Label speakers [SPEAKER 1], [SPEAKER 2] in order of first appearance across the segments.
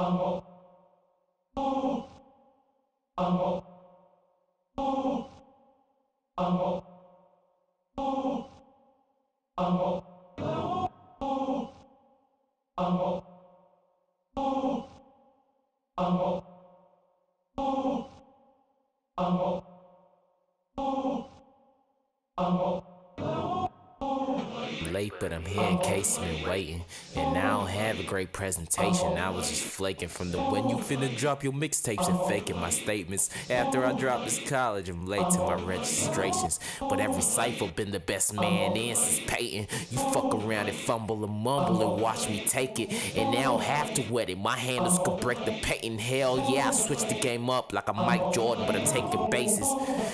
[SPEAKER 1] あの。Late, but I'm here in case you've been waiting. And I don't have a great presentation. I was just flaking from the when you finna drop your mixtapes and faking my statements. After I drop this college, I'm late to my registrations. But every cipher been the best man in since Peyton. You fuck around and fumble and mumble and watch me take it. And I don't have to wet it. My handles could break the patent. Hell yeah, I switched the game up like a Mike Jordan, but I'm taking bases.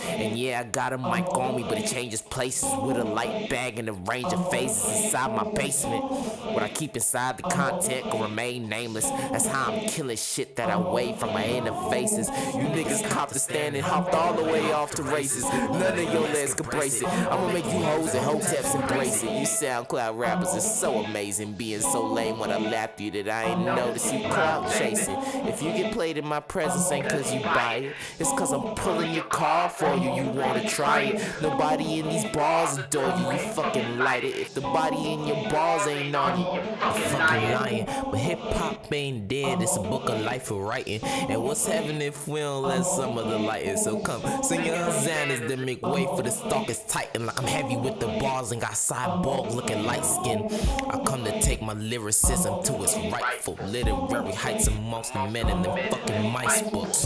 [SPEAKER 1] And yeah, I got a mic on me, but it changes places with a light bag and a range of inside my basement. What I keep inside the content will remain nameless. That's how I'm killing shit that I wave from my interfaces. You niggas cop the stand and hopped all the way off to races. None of your legs can brace it. I'ma make you hoes and hoteps embrace it. You SoundCloud rappers are so amazing, being so lame when I lap you that I ain't notice you clout chasing. If you get played in my presence, ain't cause you buy it. It's cause I'm pulling your car for you. You wanna try it. Nobody in these bars adore you. You fucking light it. The body in your balls ain't on you, I'm fucking lying. But hip hop ain't dead. It's a book of life for writing. And what's heaven if we don't let some of the light in? So come, sing your hosannas, then make way for the stalkers tighten. Like I'm heavy with the bars and got cyborg looking light skin. I come to take my lyricism to its rightful literary heights amongst the men in them fucking mice books.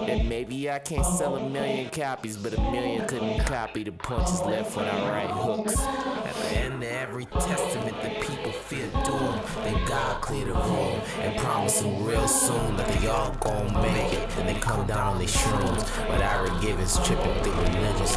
[SPEAKER 1] And maybe I can't sell a million copies, but a million couldn't copy the punches left when I write hooks. At the end of every testament, the people fear doom. Then God clear the room and promise them real soon that they all gon' make it. Then they come down on their shrooms. But Irie Givens tripping through June.